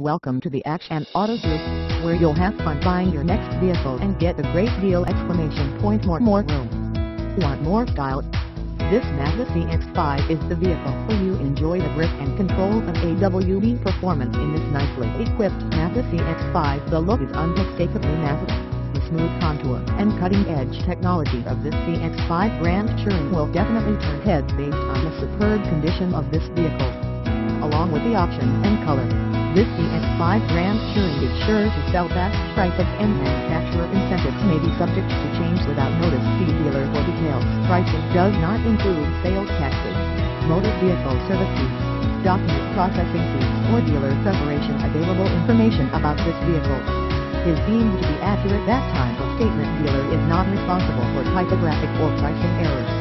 Welcome to the Action Auto Group, where you'll have fun buying your next vehicle and get a great deal exclamation point more more room. Want more style? This Mazda CX-5 is the vehicle for you enjoy the grip and control of AWD performance in this nicely equipped Mazda CX-5. The look is unmistakably Mazda. The smooth contour and cutting-edge technology of this CX-5 Grand Touring will definitely turn heads based on the superb condition of this vehicle. Along with the options and color, this CX-5 Grand Touring is sure to sell fast prices and manufacturer incentives may be subject to change without notice. See dealer for details. Pricing does not include sales taxes, motor vehicle service fees, document processing fees or dealer preparation. Available information about this vehicle is deemed to be accurate that time of statement dealer is not responsible for typographic or pricing errors.